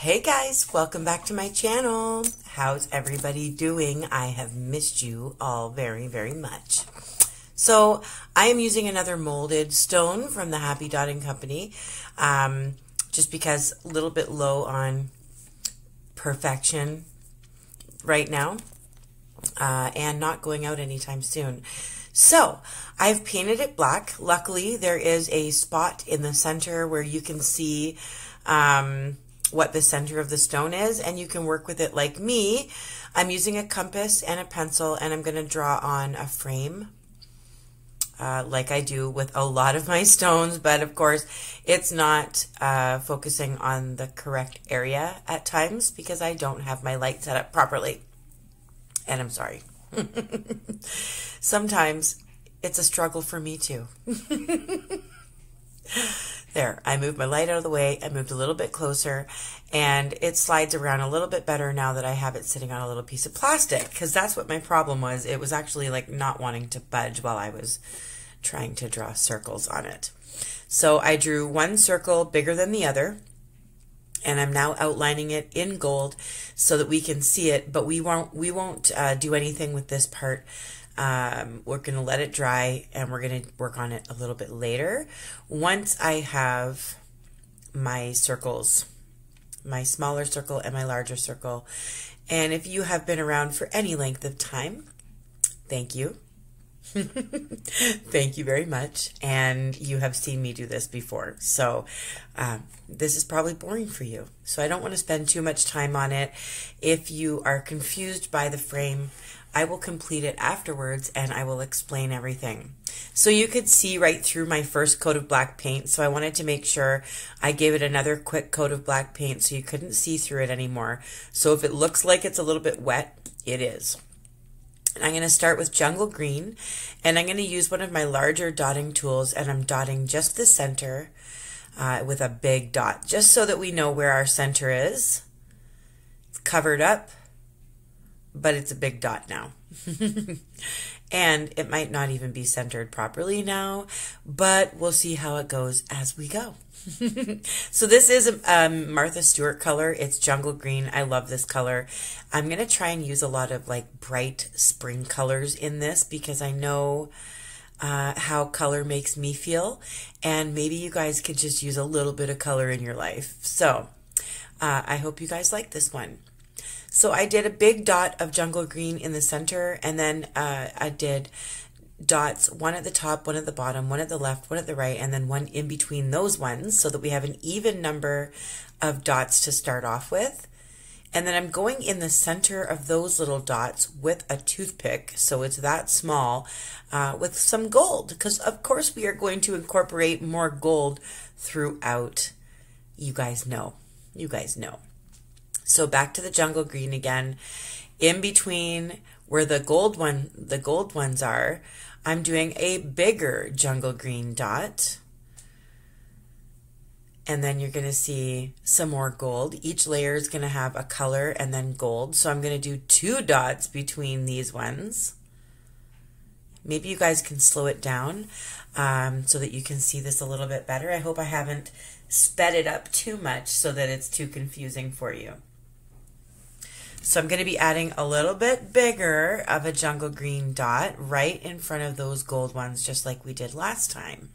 Hey guys, welcome back to my channel. How's everybody doing? I have missed you all very, very much. So I am using another molded stone from the Happy Dotting Company, um, just because a little bit low on perfection right now, uh, and not going out anytime soon. So I've painted it black. Luckily, there is a spot in the center where you can see um, what the center of the stone is and you can work with it like me. I'm using a compass and a pencil and I'm going to draw on a frame uh, like I do with a lot of my stones, but of course it's not uh, focusing on the correct area at times because I don't have my light set up properly. And I'm sorry. Sometimes it's a struggle for me too. There, I moved my light out of the way. I moved a little bit closer and it slides around a little bit better now that I have it sitting on a little piece of plastic because that's what my problem was. It was actually like not wanting to budge while I was trying to draw circles on it. So I drew one circle bigger than the other and I'm now outlining it in gold so that we can see it, but we won't, we won't uh, do anything with this part um, we're going to let it dry and we're going to work on it a little bit later. Once I have my circles, my smaller circle and my larger circle. And if you have been around for any length of time, thank you. Thank you very much. And you have seen me do this before. So um, this is probably boring for you. So I don't want to spend too much time on it. If you are confused by the frame, I will complete it afterwards and I will explain everything. So you could see right through my first coat of black paint. So I wanted to make sure I gave it another quick coat of black paint so you couldn't see through it anymore. So if it looks like it's a little bit wet, it is. And I'm going to start with jungle green and I'm going to use one of my larger dotting tools and I'm dotting just the center uh, with a big dot just so that we know where our center is. It's covered up but it's a big dot now. and it might not even be centered properly now, but we'll see how it goes as we go. so this is um, Martha Stewart color. It's jungle green. I love this color. I'm going to try and use a lot of like bright spring colors in this because I know uh, how color makes me feel. And maybe you guys could just use a little bit of color in your life. So uh, I hope you guys like this one. So I did a big dot of jungle green in the center, and then uh, I did dots, one at the top, one at the bottom, one at the left, one at the right, and then one in between those ones so that we have an even number of dots to start off with. And then I'm going in the center of those little dots with a toothpick, so it's that small, uh, with some gold, because of course we are going to incorporate more gold throughout. You guys know. You guys know. So back to the jungle green again. In between where the gold one, the gold ones are, I'm doing a bigger jungle green dot. And then you're going to see some more gold. Each layer is going to have a color and then gold. So I'm going to do two dots between these ones. Maybe you guys can slow it down um, so that you can see this a little bit better. I hope I haven't sped it up too much so that it's too confusing for you. So I'm going to be adding a little bit bigger of a jungle green dot right in front of those gold ones, just like we did last time.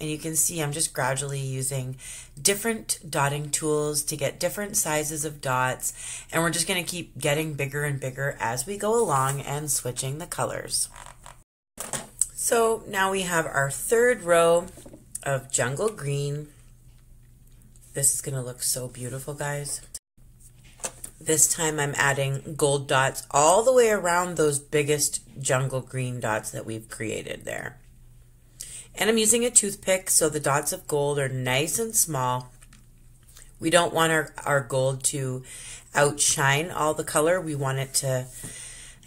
And you can see I'm just gradually using different dotting tools to get different sizes of dots. And we're just going to keep getting bigger and bigger as we go along and switching the colors. So now we have our third row of jungle green. This is going to look so beautiful, guys. This time I'm adding gold dots all the way around those biggest jungle green dots that we've created there. And I'm using a toothpick so the dots of gold are nice and small. We don't want our, our gold to outshine all the color. We want it to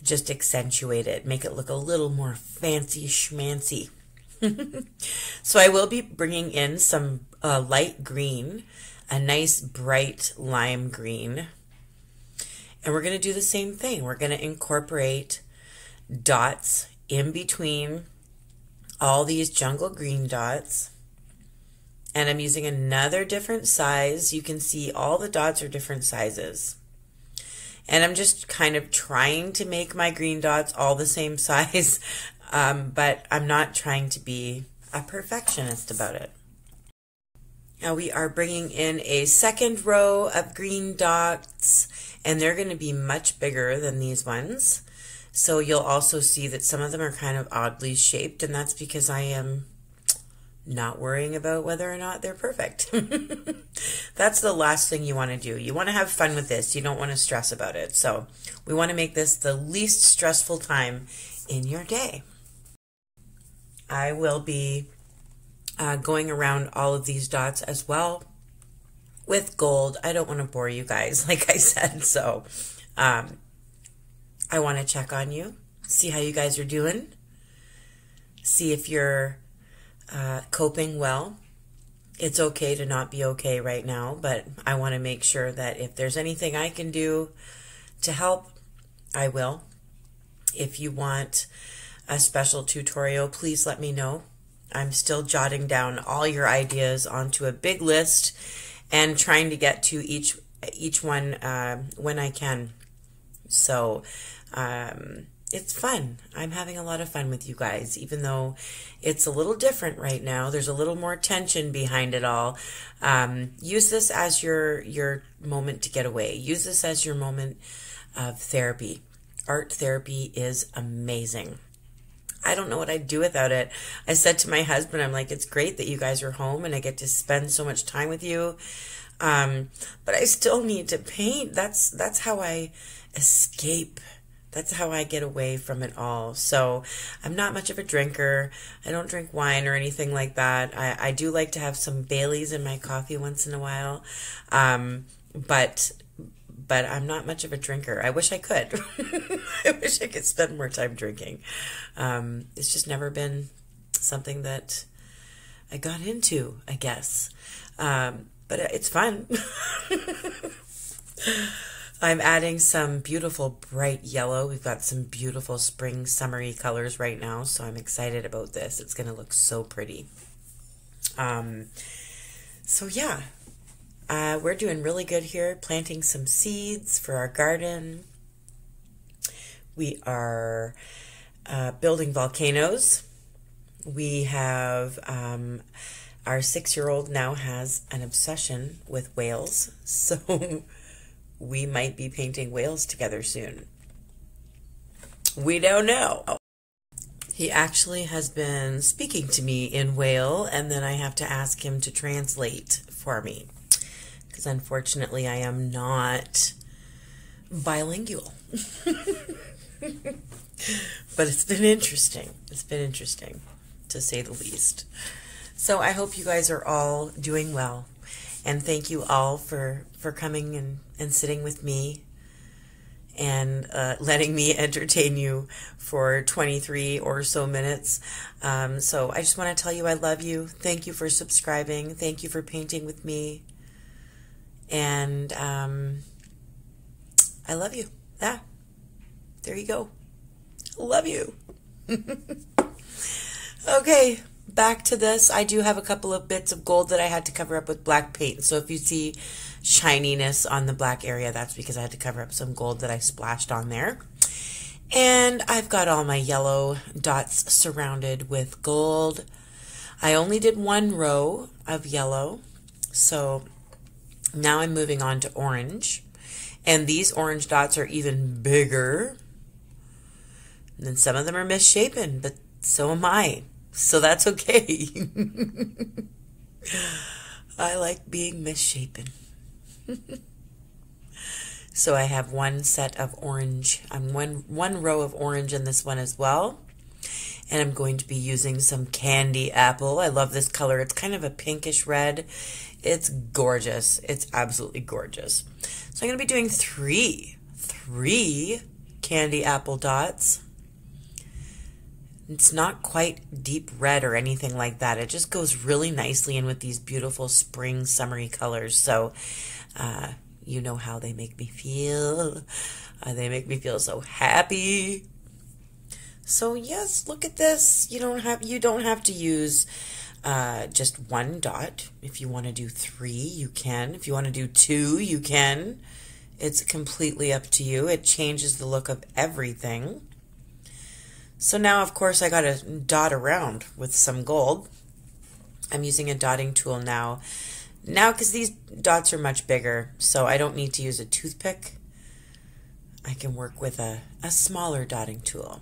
just accentuate it, make it look a little more fancy schmancy. so I will be bringing in some uh, light green, a nice bright lime green and we're going to do the same thing. We're going to incorporate dots in between all these jungle green dots. And I'm using another different size. You can see all the dots are different sizes. And I'm just kind of trying to make my green dots all the same size, um, but I'm not trying to be a perfectionist about it. Now we are bringing in a second row of green dots, and they're going to be much bigger than these ones. So you'll also see that some of them are kind of oddly shaped, and that's because I am not worrying about whether or not they're perfect. That's the last thing you want to do. You want to have fun with this. You don't want to stress about it. So we want to make this the least stressful time in your day. I will be uh, going around all of these dots as well with gold. I don't want to bore you guys, like I said. So um, I want to check on you, see how you guys are doing, see if you're uh, coping well. It's okay to not be okay right now, but I want to make sure that if there's anything I can do to help, I will. If you want a special tutorial, please let me know. I'm still jotting down all your ideas onto a big list and trying to get to each each one uh, when I can. So um, it's fun. I'm having a lot of fun with you guys, even though it's a little different right now. There's a little more tension behind it all. Um, use this as your your moment to get away. Use this as your moment of therapy. Art therapy is amazing. I don't know what I'd do without it. I said to my husband, I'm like, it's great that you guys are home and I get to spend so much time with you. Um, but I still need to paint. That's that's how I escape that's how I get away from it all. So I'm not much of a drinker. I don't drink wine or anything like that. I, I do like to have some Baileys in my coffee once in a while. Um, but but I'm not much of a drinker. I wish I could. I wish I could spend more time drinking. Um, it's just never been something that I got into, I guess. Um, but it's fun. I'm adding some beautiful bright yellow. We've got some beautiful spring summery colors right now, so I'm excited about this. It's going to look so pretty. Um, so yeah, uh, we're doing really good here, planting some seeds for our garden. We are uh, building volcanoes. We have um, our six year old now has an obsession with whales. So we might be painting whales together soon. We don't know. He actually has been speaking to me in whale, and then I have to ask him to translate for me. Because unfortunately, I am not bilingual. but it's been interesting. It's been interesting, to say the least. So I hope you guys are all doing well. And thank you all for, for coming and, and sitting with me and uh, letting me entertain you for 23 or so minutes. Um, so I just want to tell you I love you. Thank you for subscribing. Thank you for painting with me. And um, I love you. Yeah. There you go. Love you. okay back to this, I do have a couple of bits of gold that I had to cover up with black paint. So if you see shininess on the black area, that's because I had to cover up some gold that I splashed on there. And I've got all my yellow dots surrounded with gold. I only did one row of yellow. So now I'm moving on to orange. And these orange dots are even bigger. And then some of them are misshapen, but so am I. So that's okay. I like being misshapen. so I have one set of orange, I'm one one row of orange in this one as well. And I'm going to be using some candy apple. I love this color. It's kind of a pinkish red. It's gorgeous. It's absolutely gorgeous. So I'm going to be doing three, three candy apple dots. It's not quite deep red or anything like that. It just goes really nicely in with these beautiful spring summery colors. So, uh, you know how they make me feel. Uh, they make me feel so happy. So yes, look at this. You don't have you don't have to use uh, just one dot. If you want to do three, you can. If you want to do two, you can. It's completely up to you. It changes the look of everything. So now, of course, I got to dot around with some gold. I'm using a dotting tool now. Now, because these dots are much bigger, so I don't need to use a toothpick. I can work with a, a smaller dotting tool.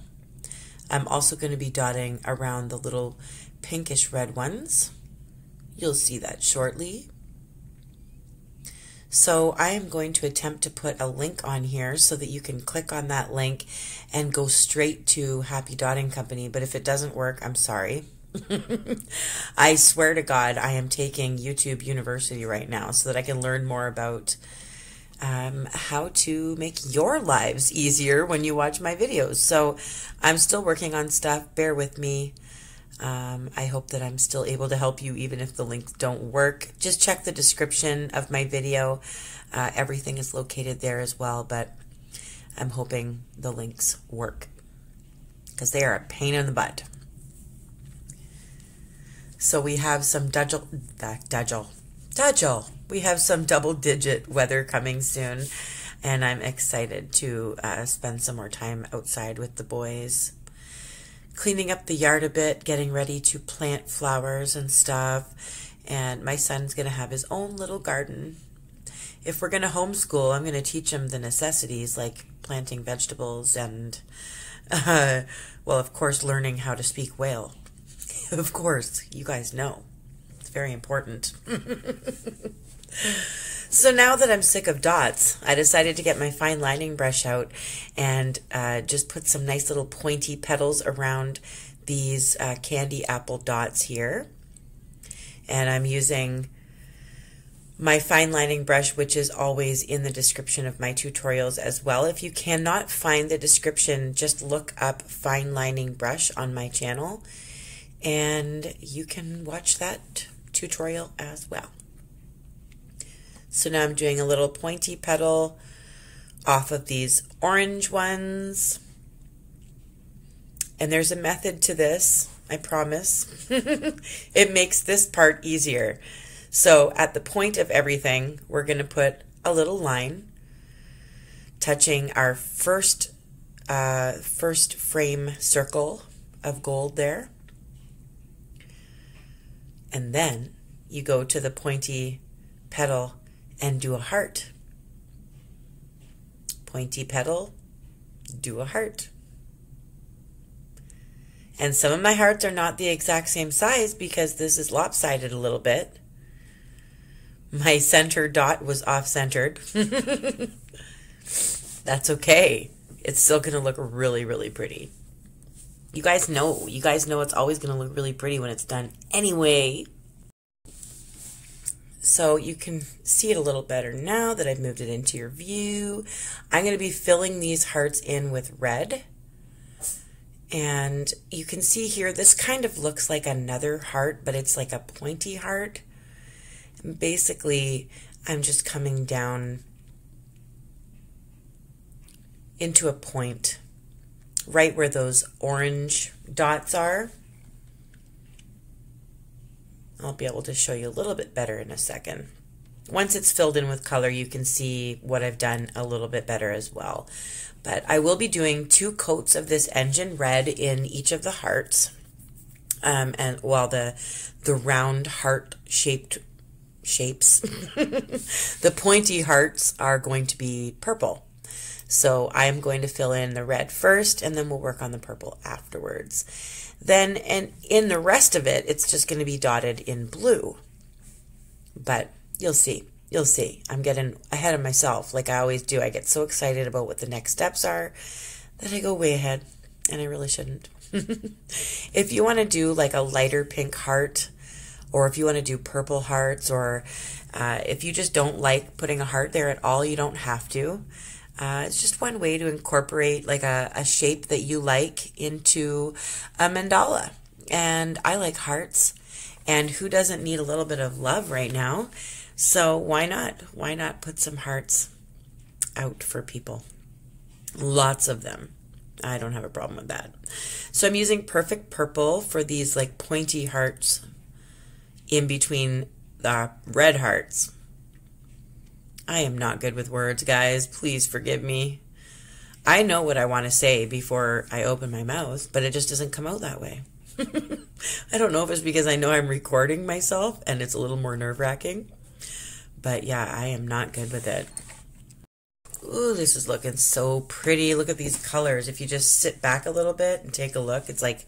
I'm also going to be dotting around the little pinkish red ones. You'll see that shortly. So I am going to attempt to put a link on here so that you can click on that link and go straight to Happy Dotting Company. But if it doesn't work, I'm sorry. I swear to God, I am taking YouTube University right now so that I can learn more about um, how to make your lives easier when you watch my videos. So I'm still working on stuff. Bear with me. Um, I hope that I'm still able to help you even if the links don't work. Just check the description of my video. Uh, everything is located there as well, but I'm hoping the links work because they are a pain in the butt. So we have some dudgel, dudgel, dudgel. We have some double digit weather coming soon, and I'm excited to uh, spend some more time outside with the boys cleaning up the yard a bit, getting ready to plant flowers and stuff. And my son's going to have his own little garden. If we're going to homeschool, I'm going to teach him the necessities like planting vegetables and, uh, well, of course, learning how to speak whale. of course, you guys know. It's very important. So now that I'm sick of dots, I decided to get my fine lining brush out and uh, just put some nice little pointy petals around these uh, candy apple dots here. And I'm using my fine lining brush, which is always in the description of my tutorials as well. If you cannot find the description, just look up fine lining brush on my channel and you can watch that tutorial as well. So now I'm doing a little pointy petal off of these orange ones. And there's a method to this, I promise. it makes this part easier. So at the point of everything, we're going to put a little line touching our first uh, first frame circle of gold there. And then you go to the pointy petal and do a heart. Pointy petal, do a heart. And some of my hearts are not the exact same size because this is lopsided a little bit. My center dot was off centered. That's okay. It's still going to look really, really pretty. You guys know, you guys know it's always going to look really pretty when it's done anyway. So you can see it a little better now that I've moved it into your view. I'm going to be filling these hearts in with red. And you can see here, this kind of looks like another heart, but it's like a pointy heart. And basically, I'm just coming down into a point right where those orange dots are. I'll be able to show you a little bit better in a second. Once it's filled in with color, you can see what I've done a little bit better as well. But I will be doing two coats of this engine red in each of the hearts. Um, and while the the round heart shaped shapes, the pointy hearts are going to be purple. So I'm going to fill in the red first, and then we'll work on the purple afterwards. Then, and in the rest of it, it's just going to be dotted in blue. But you'll see. You'll see. I'm getting ahead of myself like I always do. I get so excited about what the next steps are that I go way ahead, and I really shouldn't. if you want to do like a lighter pink heart, or if you want to do purple hearts, or uh, if you just don't like putting a heart there at all, you don't have to. Uh, it's just one way to incorporate like a, a shape that you like into a mandala. And I like hearts. And who doesn't need a little bit of love right now? So why not? Why not put some hearts out for people? Lots of them. I don't have a problem with that. So I'm using Perfect Purple for these like pointy hearts in between the red hearts. I am not good with words, guys. Please forgive me. I know what I want to say before I open my mouth, but it just doesn't come out that way. I don't know if it's because I know I'm recording myself and it's a little more nerve wracking. But yeah, I am not good with it. Ooh, this is looking so pretty. Look at these colors. If you just sit back a little bit and take a look, it's like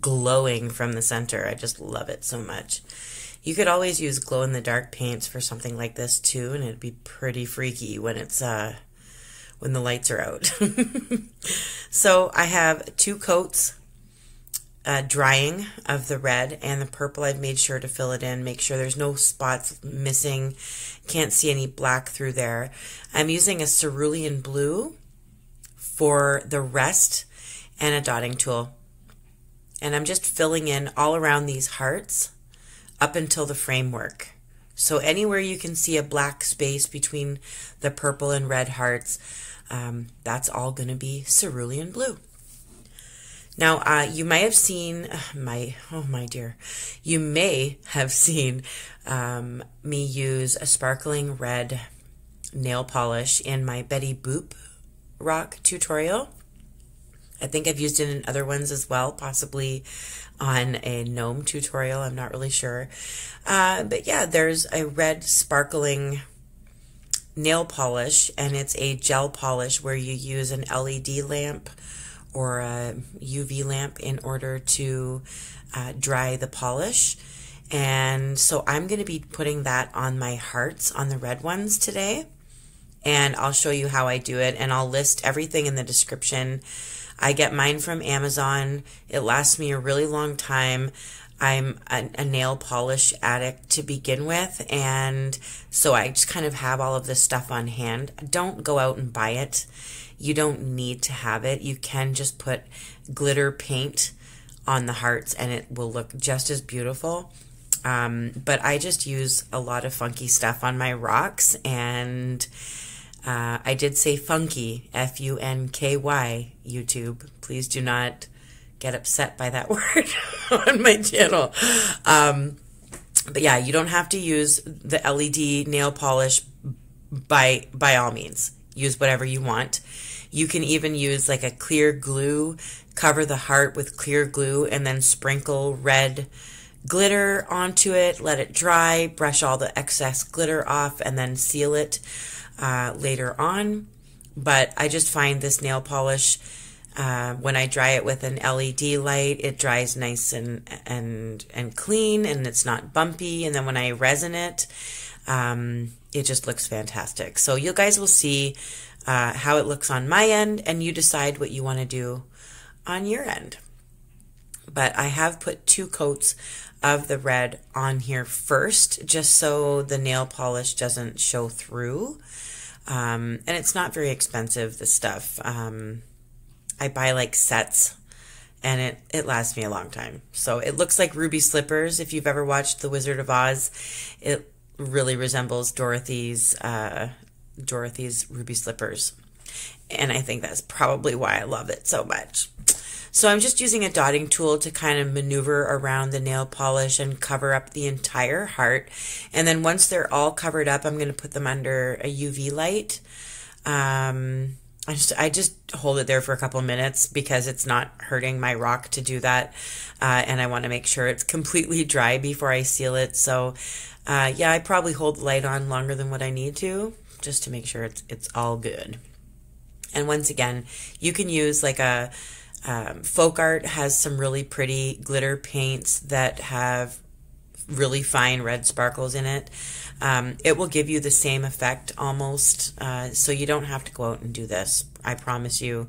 glowing from the center. I just love it so much. You could always use glow in the dark paints for something like this too, and it'd be pretty freaky when it's uh when the lights are out. so I have two coats uh, drying of the red and the purple. I've made sure to fill it in, make sure there's no spots missing. Can't see any black through there. I'm using a cerulean blue for the rest and a dotting tool. And I'm just filling in all around these hearts up until the framework. So anywhere you can see a black space between the purple and red hearts, um, that's all going to be cerulean blue. Now, uh, you might have seen my, oh my dear, you may have seen um, me use a sparkling red nail polish in my Betty Boop rock tutorial. I think I've used it in other ones as well, possibly on a gnome tutorial. I'm not really sure. Uh, but yeah, there's a red sparkling nail polish, and it's a gel polish where you use an LED lamp or a UV lamp in order to uh, dry the polish. And so I'm going to be putting that on my hearts, on the red ones today. And I'll show you how I do it, and I'll list everything in the description I get mine from Amazon. It lasts me a really long time. I'm a, a, nail polish addict to begin with, and so I just kind of have all of this stuff on hand. Don't go out and buy it. You don't need to have it. You can just put glitter paint on the hearts, and it will look just as beautiful. Um, but I just use a lot of funky stuff on my rocks, and uh, I did say funky, F U N K Y, YouTube. Please do not get upset by that word on my channel. Um, but yeah, you don't have to use the LED nail polish by by all means. Use whatever you want. You can even use like a clear glue, cover the heart with clear glue, and then sprinkle red glitter onto it. Let it dry. Brush all the excess glitter off, and then seal it uh, later on. But I just find this nail polish uh, when I dry it with an LED light, it dries nice and and and clean, and it's not bumpy. And then when I resin it, um, it just looks fantastic. So you guys will see uh, how it looks on my end, and you decide what you want to do on your end. But I have put two coats of the red on here first, just so the nail polish doesn't show through. Um, and it's not very expensive, the stuff. Um, I buy like sets and it, it lasts me a long time. So it looks like ruby slippers. If you've ever watched The Wizard of Oz, it really resembles Dorothy's, uh, Dorothy's ruby slippers. And I think that's probably why I love it so much. So I'm just using a dotting tool to kind of maneuver around the nail polish and cover up the entire heart. And then once they're all covered up, I'm going to put them under a UV light. Um, I just I just hold it there for a couple minutes because it's not hurting my rock to do that, uh, and I want to make sure it's completely dry before I seal it. So, uh, yeah, I probably hold the light on longer than what I need to, just to make sure it's it's all good. And once again, you can use like a um, folk art has some really pretty glitter paints that have really fine red sparkles in it. Um, it will give you the same effect almost, uh, so you don't have to go out and do this. I promise you.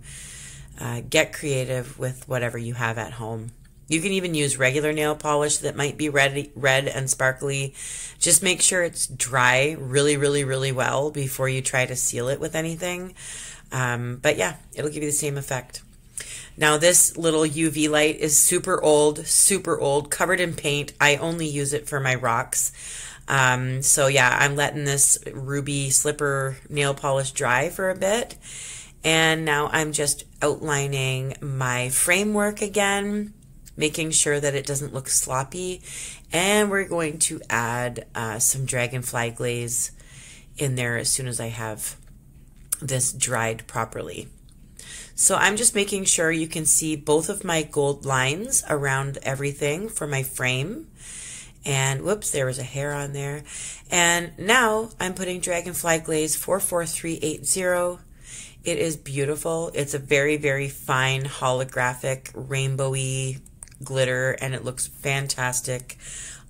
Uh, get creative with whatever you have at home. You can even use regular nail polish that might be red, red and sparkly. Just make sure it's dry really, really, really well before you try to seal it with anything. Um, but yeah, it'll give you the same effect. Now this little UV light is super old, super old, covered in paint. I only use it for my rocks. Um, so yeah, I'm letting this ruby slipper nail polish dry for a bit. And now I'm just outlining my framework again. making sure that it doesn't look sloppy. And we're going to add uh, some dragonfly glaze in there as soon as I have this dried properly. So I'm just making sure you can see both of my gold lines around everything for my frame. And whoops, there was a hair on there. And now I'm putting Dragonfly Glaze 44380. It is beautiful. It's a very, very fine holographic rainbowy glitter and it looks fantastic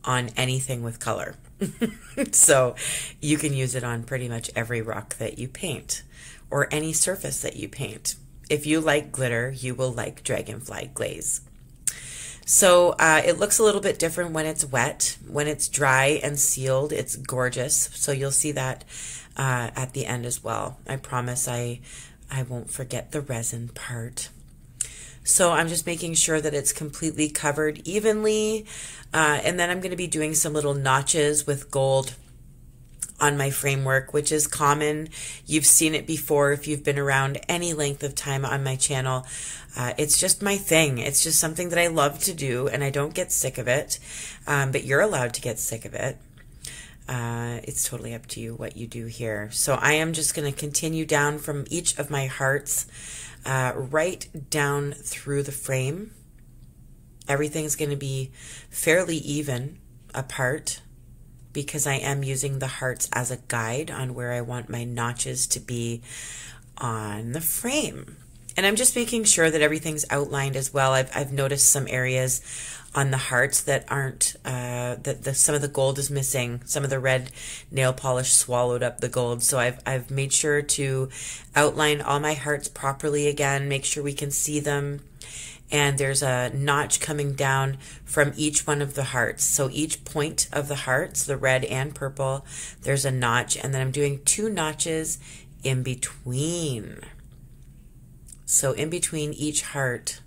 on anything with color. so you can use it on pretty much every rock that you paint or any surface that you paint. If you like glitter, you will like Dragonfly Glaze. So uh, it looks a little bit different when it's wet. When it's dry and sealed, it's gorgeous. So you'll see that uh, at the end as well. I promise I, I won't forget the resin part. So I'm just making sure that it's completely covered evenly. Uh, and then I'm going to be doing some little notches with gold on my framework, which is common. You've seen it before if you've been around any length of time on my channel. Uh, it's just my thing. It's just something that I love to do and I don't get sick of it. Um, but you're allowed to get sick of it. Uh, it's totally up to you what you do here. So I am just going to continue down from each of my hearts uh, right down through the frame. Everything's going to be fairly even apart because I am using the hearts as a guide on where I want my notches to be on the frame. And I'm just making sure that everything's outlined as well. I've, I've noticed some areas on the hearts that aren't, uh, that the, some of the gold is missing. Some of the red nail polish swallowed up the gold. So I've, I've made sure to outline all my hearts properly again, make sure we can see them and there's a notch coming down from each one of the hearts. So each point of the hearts, the red and purple, there's a notch, and then I'm doing two notches in between. So in between each heart,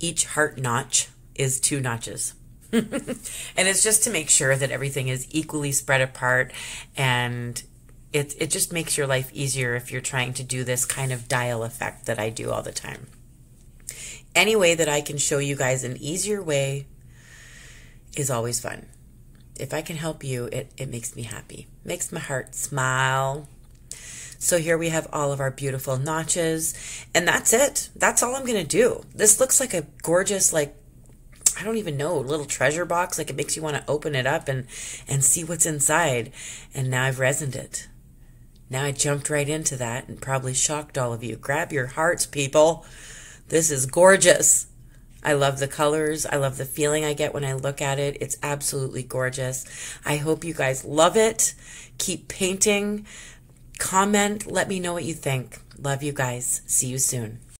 each heart notch is two notches. and it's just to make sure that everything is equally spread apart and it, it just makes your life easier if you're trying to do this kind of dial effect that I do all the time any way that I can show you guys an easier way is always fun. If I can help you, it, it makes me happy. Makes my heart smile. So here we have all of our beautiful notches. And that's it. That's all I'm going to do. This looks like a gorgeous, like, I don't even know, little treasure box. Like it makes you want to open it up and, and see what's inside. And now I've resined it. Now I jumped right into that and probably shocked all of you. Grab your hearts, people. This is gorgeous. I love the colors. I love the feeling I get when I look at it. It's absolutely gorgeous. I hope you guys love it. Keep painting. Comment. Let me know what you think. Love you guys. See you soon.